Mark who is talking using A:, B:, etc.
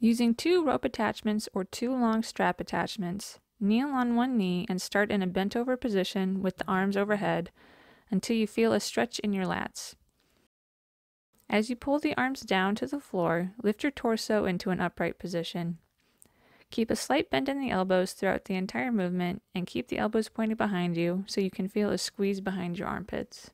A: Using two rope attachments or two long strap attachments, kneel on one knee and start in a bent over position with the arms overhead until you feel a stretch in your lats. As you pull the arms down to the floor, lift your torso into an upright position. Keep a slight bend in the elbows throughout the entire movement and keep the elbows pointed behind you so you can feel a squeeze behind your armpits.